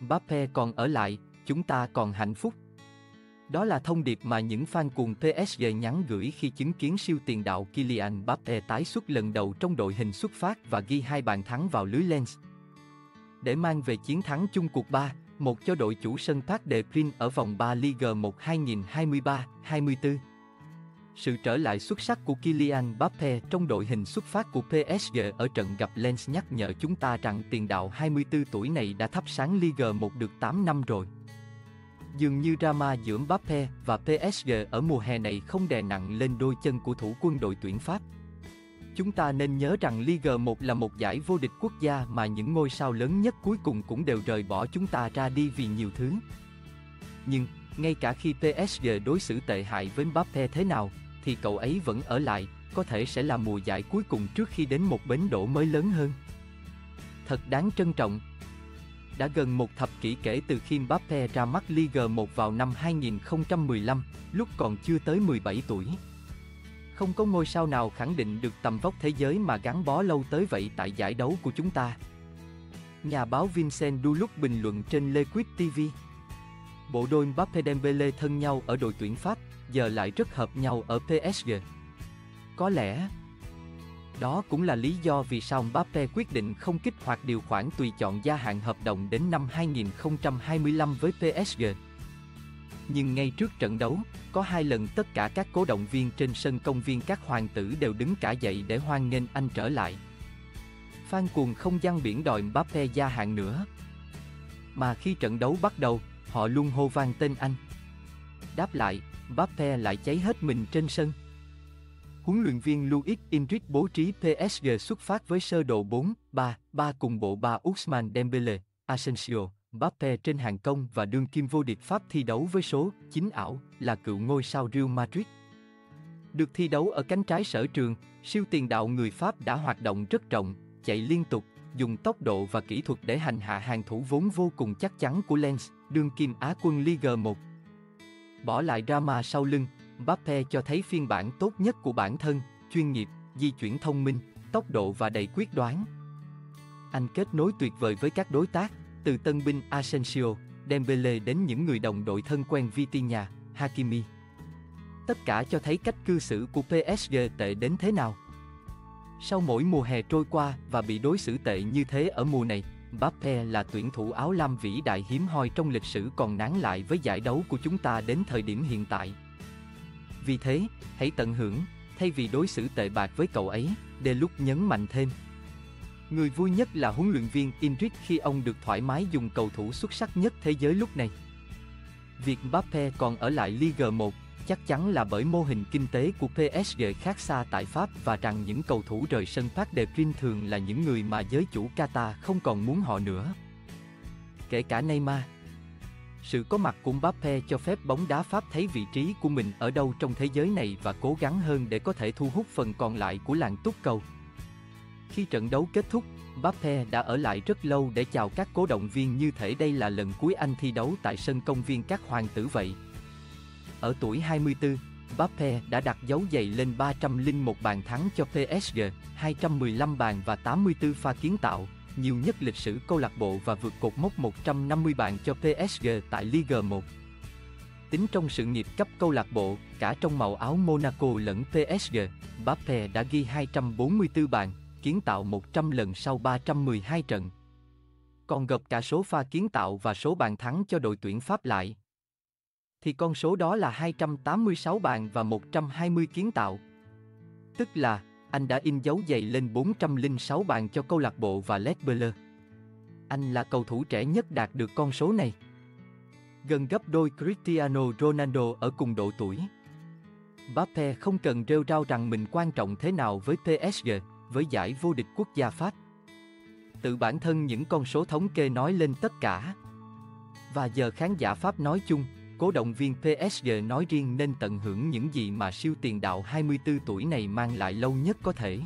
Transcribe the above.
Mbappe còn ở lại, chúng ta còn hạnh phúc. Đó là thông điệp mà những fan cuồng PSG nhắn gửi khi chứng kiến siêu tiền đạo Kylian Mbappe tái xuất lần đầu trong đội hình xuất phát và ghi hai bàn thắng vào lưới Lens. Để mang về chiến thắng chung cuộc 3, một cho đội chủ sân Parc des Princes ở vòng 3 Ligue 1 2023-24. Sự trở lại xuất sắc của Kylian Mbappe trong đội hình xuất phát của PSG ở trận gặp Lens nhắc nhở chúng ta rằng tiền đạo 24 tuổi này đã thắp sáng Ligue 1 được 8 năm rồi. Dường như drama giữa Mbappe và PSG ở mùa hè này không đè nặng lên đôi chân của thủ quân đội tuyển Pháp. Chúng ta nên nhớ rằng Ligue 1 là một giải vô địch quốc gia mà những ngôi sao lớn nhất cuối cùng cũng đều rời bỏ chúng ta ra đi vì nhiều thứ. Nhưng, ngay cả khi PSG đối xử tệ hại với Mbappe thế nào, thì cậu ấy vẫn ở lại, có thể sẽ là mùa giải cuối cùng trước khi đến một bến đỗ mới lớn hơn. Thật đáng trân trọng. Đã gần một thập kỷ kể từ khi Mbappe ra mắt Ligue 1 vào năm 2015, lúc còn chưa tới 17 tuổi. Không có ngôi sao nào khẳng định được tầm vóc thế giới mà gắn bó lâu tới vậy tại giải đấu của chúng ta. Nhà báo Vincent Duluc bình luận trên Lequip TV. Bộ đôi Mbappe Dembele thân nhau ở đội tuyển Pháp, giờ lại rất hợp nhau ở PSG. Có lẽ đó cũng là lý do vì sao Mbappe quyết định không kích hoạt điều khoản tùy chọn gia hạn hợp đồng đến năm 2025 với PSG. Nhưng ngay trước trận đấu, có hai lần tất cả các cố động viên trên sân công viên các hoàng tử đều đứng cả dậy để hoan nghênh anh trở lại. Phan cuồng không gian biển đòi Mbappe gia hạn nữa. Mà khi trận đấu bắt đầu, họ luôn hô vang tên anh. Đáp lại, Mbappe lại cháy hết mình trên sân. Huấn luyện viên Luis Enrique bố trí PSG xuất phát với sơ đồ 4-3-3 cùng bộ ba Ousmane Dembele, Asensio, Mbappe trên hàng công và đương kim vô địch Pháp thi đấu với số 9 ảo là cựu ngôi sao Real Madrid. Được thi đấu ở cánh trái sở trường, siêu tiền đạo người Pháp đã hoạt động rất rộng, chạy liên tục, dùng tốc độ và kỹ thuật để hành hạ hàng thủ vốn vô cùng chắc chắn của Lens, đương kim Á quân Ligue 1. Bỏ lại drama sau lưng, Mbappe cho thấy phiên bản tốt nhất của bản thân, chuyên nghiệp, di chuyển thông minh, tốc độ và đầy quyết đoán. Anh kết nối tuyệt vời với các đối tác, từ tân binh Asensio, Dembele đến những người đồng đội thân quen Vitinha, Hakimi. Tất cả cho thấy cách cư xử của PSG tệ đến thế nào. Sau mỗi mùa hè trôi qua và bị đối xử tệ như thế ở mùa này, Mbappe là tuyển thủ áo lam vĩ đại hiếm hoi trong lịch sử còn nán lại với giải đấu của chúng ta đến thời điểm hiện tại. Vì thế, hãy tận hưởng, thay vì đối xử tệ bạc với cậu ấy, De lúc nhấn mạnh thêm. Người vui nhất là huấn luyện viên Enrique khi ông được thoải mái dùng cầu thủ xuất sắc nhất thế giới lúc này. Việc Mbappe còn ở lại Ligue 1 chắc chắn là bởi mô hình kinh tế của PSG khác xa tại Pháp và rằng những cầu thủ rời sân Parc des Princes thường là những người mà giới chủ Qatar không còn muốn họ nữa. Kể cả Neymar. Sự có mặt của Mbappe cho phép bóng đá Pháp thấy vị trí của mình ở đâu trong thế giới này và cố gắng hơn để có thể thu hút phần còn lại của làng túc cầu. Khi trận đấu kết thúc, Mbappe đã ở lại rất lâu để chào các cố động viên như thể đây là lần cuối anh thi đấu tại sân công viên các hoàng tử vậy. Ở tuổi 24, Mbappe đã đặt dấu giày lên 301 bàn thắng cho PSG, 215 bàn và 84 pha kiến tạo, nhiều nhất lịch sử câu lạc bộ và vượt cột mốc 150 bàn cho PSG tại Ligue 1. Tính trong sự nghiệp cấp câu lạc bộ, cả trong màu áo Monaco lẫn PSG, Mbappe đã ghi 244 bàn, kiến tạo 100 lần sau 312 trận. Còn gộp cả số pha kiến tạo và số bàn thắng cho đội tuyển Pháp lại. Thì con số đó là 286 bàn và 120 kiến tạo. Tức là, anh đã in dấu giày lên 406 bàn cho câu lạc bộ và Les Bleus. Anh là cầu thủ trẻ nhất đạt được con số này. Gần gấp đôi Cristiano Ronaldo ở cùng độ tuổi. Mbappe không cần rêu rao rằng mình quan trọng thế nào với PSG, với giải vô địch quốc gia Pháp. Tự bản thân những con số thống kê nói lên tất cả. Và giờ khán giả Pháp nói chung, cố động viên PSG nói riêng nên tận hưởng những gì mà siêu tiền đạo 24 tuổi này mang lại lâu nhất có thể.